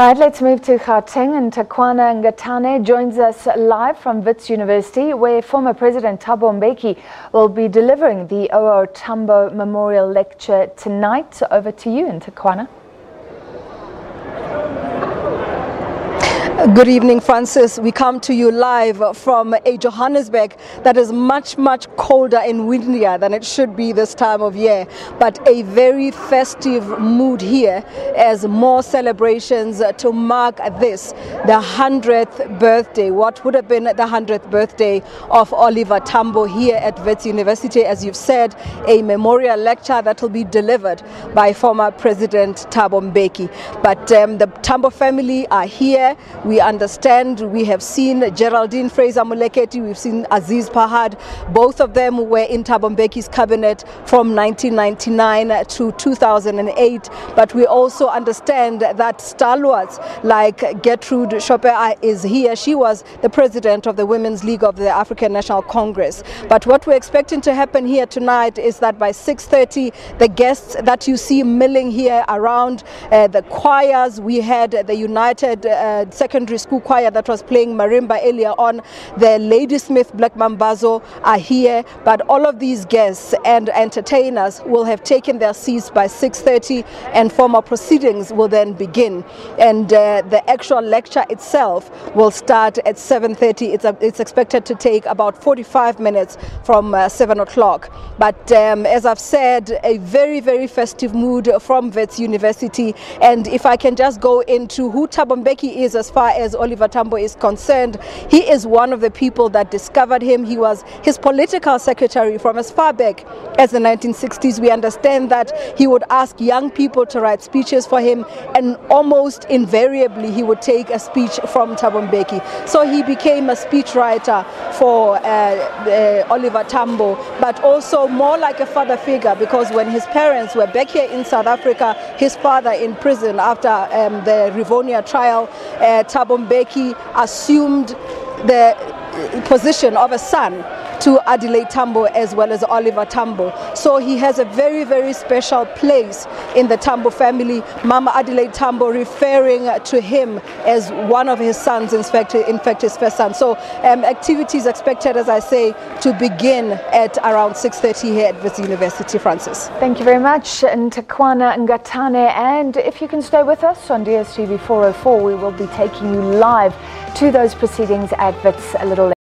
Uh, All right, let's move to Gauteng and Takwana Ngatane joins us live from Wits University where former President Thabo Mbeki will be delivering the O.R. Tambo Memorial Lecture tonight. Over to you in Takwana. Good evening, Francis. We come to you live from a Johannesburg that is much, much colder and windier than it should be this time of year, but a very festive mood here as more celebrations to mark this, the 100th birthday, what would have been the 100th birthday of Oliver Tambo here at Wits University. As you've said, a memorial lecture that will be delivered by former President Thabo Mbeki. But um, the Tambo family are here. We understand, we have seen Geraldine Fraser Moleketi, we've seen Aziz Pahad. Both of them were in Thabo Mbeki's cabinet from 1999 to 2008. But we also understand that stalwarts like Gertrude Shope is here. She was the president of the Women's League of the African National Congress. But what we're expecting to happen here tonight is that by 6.30, the guests that you see milling here around uh, the choirs, we had the United uh, Second secondary school choir that was playing marimba earlier on. The Ladysmith Black Mambazo are here, but all of these guests and entertainers will have taken their seats by 6.30 and formal proceedings will then begin. And uh, the actual lecture itself will start at 7.30. It's, it's expected to take about 45 minutes from uh, 7 o'clock. But um, as I've said, a very, very festive mood from Wits University. And if I can just go into who Thabo Mbeki is as far far as Oliver Tambo is concerned, he is one of the people that discovered him. He was his political secretary from as far back as the 1960s. We understand that he would ask young people to write speeches for him, and almost invariably he would take a speech from Mbeki. So he became a speechwriter for uh, uh, Oliver Tambo, but also more like a father figure because when his parents were back here in South Africa, his father in prison after um, the Rivonia trial, uh, Thabo Mbeki assumed the position of a son to Adelaide Tambo as well as Oliver Tambo. So he has a very, very special place in the Tambo family. Mama Adelaide Tambo referring to him as one of his sons, in fact, in fact his first son. So um, activities expected, as I say, to begin at around 6.30 here at Wits University, Francis. Thank you very much, and Nthakoana Ngatane. And if you can stay with us on DSTV 404, we will be taking you live to those proceedings at Wits a little later.